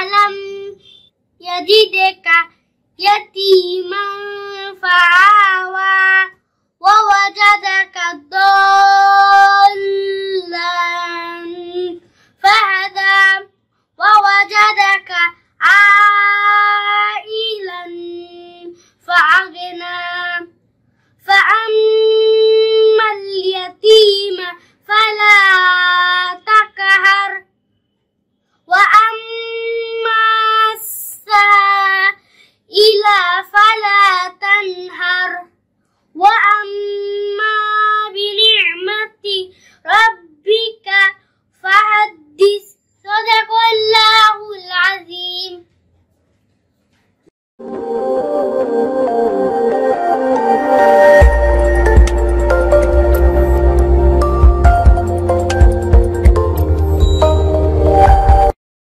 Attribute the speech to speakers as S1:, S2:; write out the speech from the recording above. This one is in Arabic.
S1: अलम यदि देखा